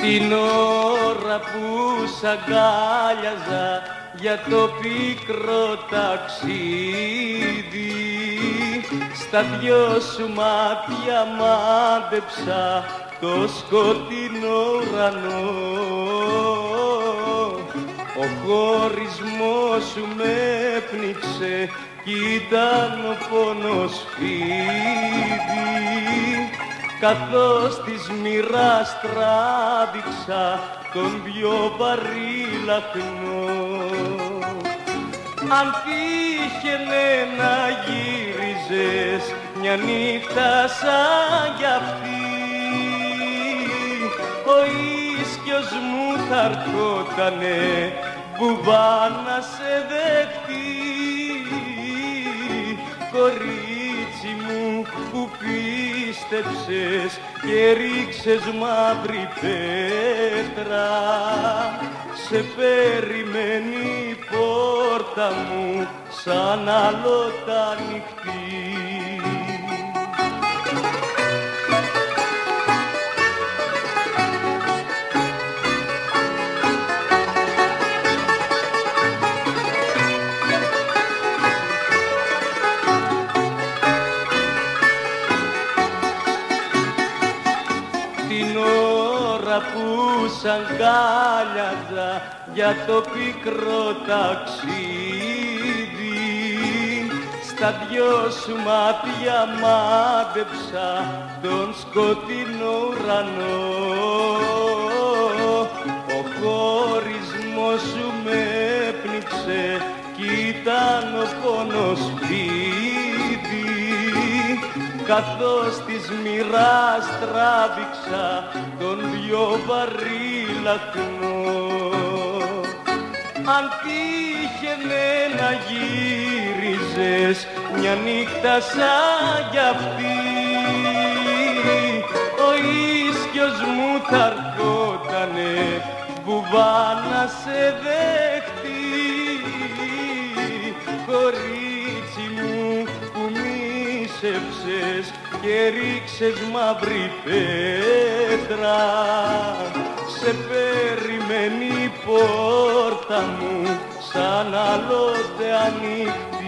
την ώρα που σ' αγκάλιαζα για το πικρό ταξίδι. Στα δυο σου μάτια μάντεψα το σκοτεινό ουρανό. Ο χωρισμός σου με πνίξε κι ήταν ο πόνος φίδι καθώς της μοίρας τράβηξα τον πιο βαρύ λαχνό. Αν τύχαινε να γύριζες μια νύχτα σαν κι αυτή ο ίσκιος μου θα ερχότανε μπουμπά να σε δεχτεί κορίτσι μου που πίστεψες και ρίξες μαύρη πέτρα σε περιμένει η πόρτα μου σαν αλότα ανοιχτή. την που σ' αγκάλιαζα για το πικρό ταξίδι. Στα δυο σου μάτια μάντεψα τον σκοτεινό ουρανό. Ο χωρισμός σου με πνίξε κι ήταν ο πόνος φίδι καθώς της μοιράς τράβηξα τον πιο βαρύ λαχνό. Αν τύχαινε να γύριζες μια νύχτα σαν κι αυτή ο ίσκιος μου θα ερχότανε βουβά να σε δεχτεί κορίτσι μου που μίσεψες και ρίξες μαύρη πέτρα. Σε περιμένει η πόρτα μου σαν αλότε ανοιχτή